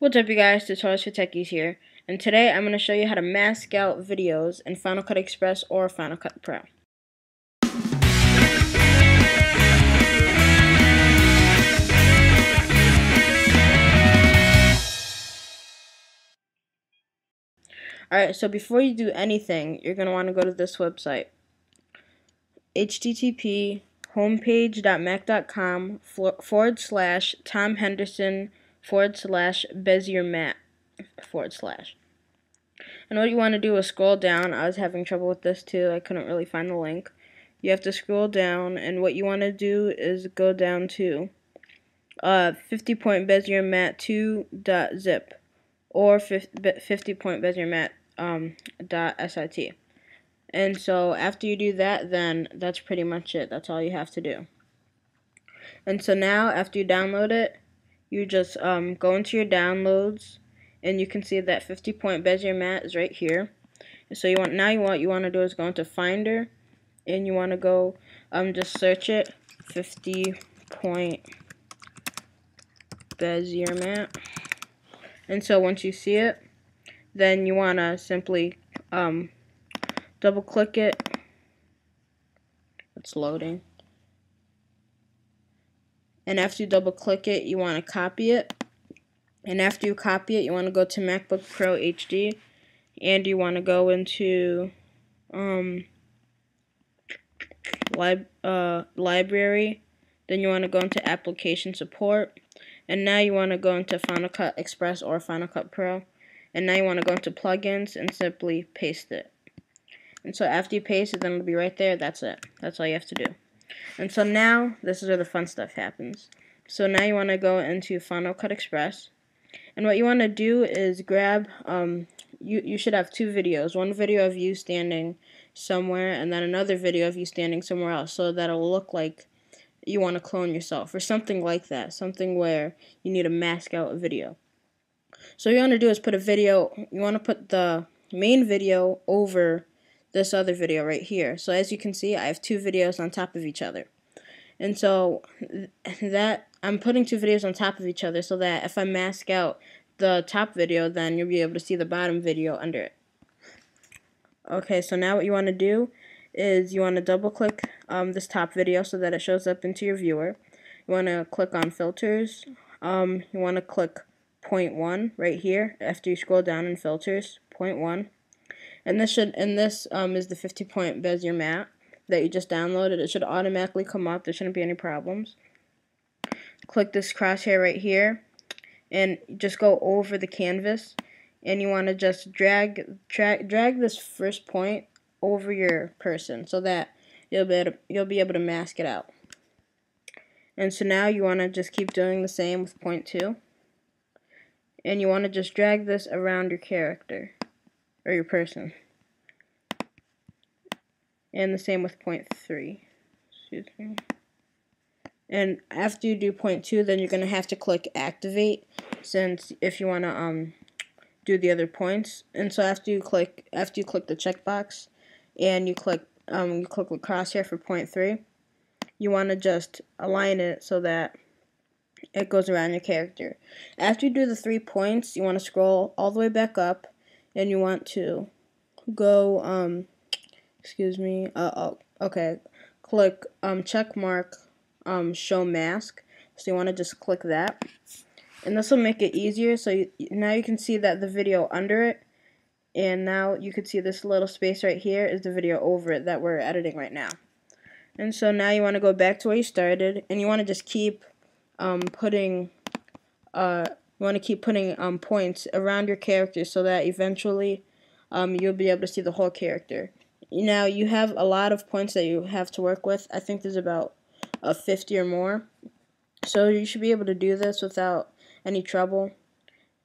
What's up you guys, Tutorials for Techies here, and today I'm going to show you how to mask out videos in Final Cut Express or Final Cut Pro. Alright, so before you do anything, you're going to want to go to this website, http homepage.mac.com forward slash Tom Henderson forward slash Bezier Matte forward slash. And what you want to do is scroll down. I was having trouble with this too. I couldn't really find the link. You have to scroll down, and what you want to do is go down to uh, 50 point Bezier Matte 2 dot zip or 50 point Bezier Matte um, dot sit. And so after you do that, then that's pretty much it. That's all you have to do. And so now, after you download it, you just um, go into your downloads and you can see that 50 point Bezier matte is right here. So you want now you want you want to do is go into Finder and you want to go um just search it 50 point Bezier matte. And so once you see it, then you want to simply um, double click it. It's loading and after you double click it you want to copy it. And after you copy it you want to go to MacBook Pro HD and you want to go into um, lib uh, library. Then you want to go into application support. And now you want to go into Final Cut Express or Final Cut Pro. And now you want to go into plugins and simply paste it. And so after you paste it then it'll be right there. That's it. That's all you have to do and so now, this is where the fun stuff happens. So now you want to go into Final Cut Express. And what you want to do is grab, um, you, you should have two videos. One video of you standing somewhere, and then another video of you standing somewhere else. So that'll look like you want to clone yourself, or something like that. Something where you need to mask out a video. So what you want to do is put a video, you want to put the main video over this other video right here. So as you can see, I have two videos on top of each other. And so that I'm putting two videos on top of each other so that if I mask out the top video, then you'll be able to see the bottom video under it. Okay, so now what you want to do is you want to double click um, this top video so that it shows up into your viewer. You want to click on filters. Um, you want to click point one right here after you scroll down in filters, point one and this should and this um, is the 50 point Bezier matte that you just downloaded. It should automatically come up. There shouldn't be any problems. Click this crosshair right here and just go over the canvas and you want to just drag drag drag this first point over your person so that you'll be able to, you'll be able to mask it out. And so now you want to just keep doing the same with point 2. And you want to just drag this around your character or your person. And the same with point three. Excuse me. And after you do point two, then you're gonna have to click activate, since if you wanna um do the other points. And so after you click after you click the checkbox, and you click um you click the crosshair for point three, you wanna just align it so that it goes around your character. After you do the three points, you want to scroll all the way back up and you want to go um excuse me uh oh, okay click um check mark um show mask. So you want to just click that. And this will make it easier so you, now you can see that the video under it. And now you can see this little space right here is the video over it that we're editing right now. And so now you want to go back to where you started and you want to just keep um, putting uh, you want to keep putting um, points around your character so that eventually um, you'll be able to see the whole character. Now, you have a lot of points that you have to work with. I think there's about uh, 50 or more. So you should be able to do this without any trouble.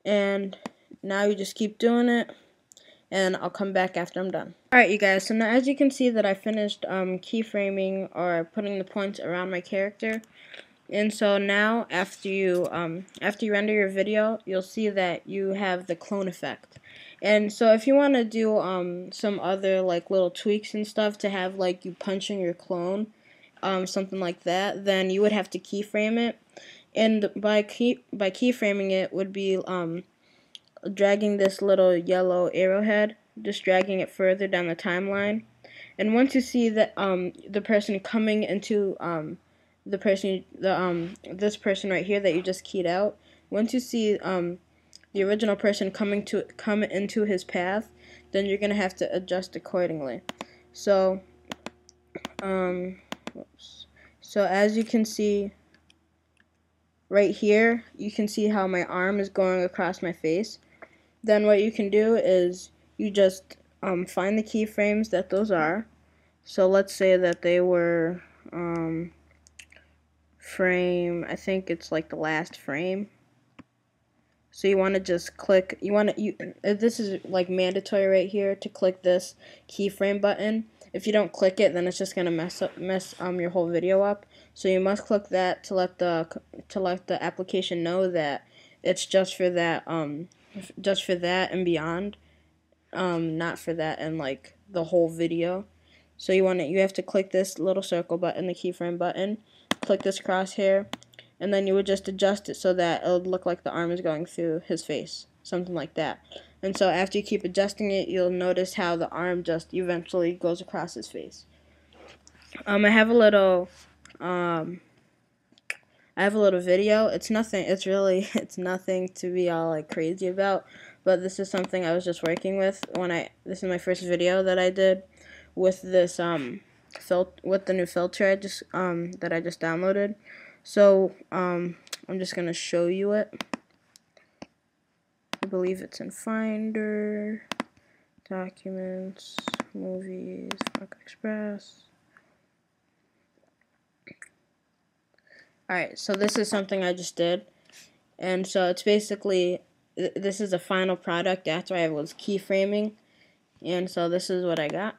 And now you just keep doing it. And I'll come back after I'm done. Alright, you guys. So now as you can see that I finished um, keyframing or putting the points around my character. And so now after you um, after you render your video, you'll see that you have the clone effect. And so if you want to do um, some other like little tweaks and stuff to have like you punching your clone, um, something like that, then you would have to keyframe it. and by key by keyframing it would be um, dragging this little yellow arrowhead, just dragging it further down the timeline. And once you see that um, the person coming into um, the person the um this person right here that you just keyed out, once you see um, the original person coming to come into his path, then you're gonna have to adjust accordingly. So um, whoops. so as you can see right here, you can see how my arm is going across my face. Then what you can do is you just um, find the keyframes that those are. So let's say that they were um, frame, I think it's like the last frame. So you want to just click, you want to, you, this is like mandatory right here to click this keyframe button if you don't click it, then it's just gonna mess up mess um your whole video up. So you must click that to let the to let the application know that it's just for that um just for that and beyond, um not for that and like the whole video. So you want to you have to click this little circle button, the keyframe button, click this crosshair, and then you would just adjust it so that it would look like the arm is going through his face, something like that. And so after you keep adjusting it, you'll notice how the arm just eventually goes across his face. Um, I have a little, um, I have a little video. It's nothing, it's really, it's nothing to be all like crazy about, but this is something I was just working with when I, this is my first video that I did with this, um, fil with the new filter I just, um, that I just downloaded. So, um, I'm just going to show you it. I believe it's in Finder, Documents, Movies, Fuck Express. Alright, so this is something I just did. And so it's basically, this is a final product after I was keyframing. And so this is what I got.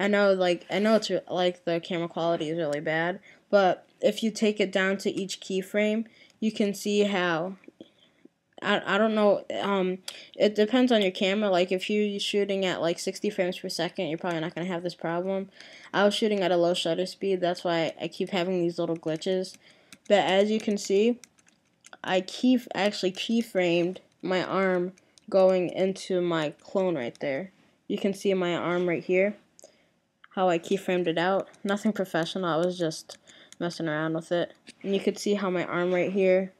I know, like, I know it's like the camera quality is really bad, but if you take it down to each keyframe, you can see how I, I don't know um it depends on your camera. Like if you're shooting at like 60 frames per second you're probably not going to have this problem. I was shooting at a low shutter speed that's why I keep having these little glitches. But as you can see I keep actually keyframed my arm going into my clone right there. You can see my arm right here how I keyframed it out nothing professional I was just messing around with it. And you could see how my arm right here,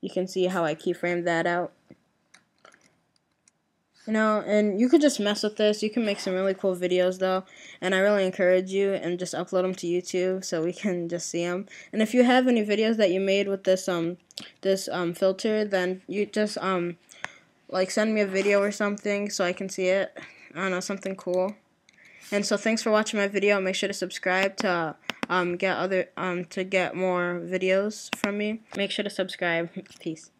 you can see how I keyframed that out. You know, and you could just mess with this. You can make some really cool videos though, and I really encourage you and just upload them to YouTube so we can just see them. And if you have any videos that you made with this um this um filter, then you just um like send me a video or something so I can see it. I don't know, something cool. And so thanks for watching my video. Make sure to subscribe to um, get other um, to get more videos from me. Make sure to subscribe. Peace.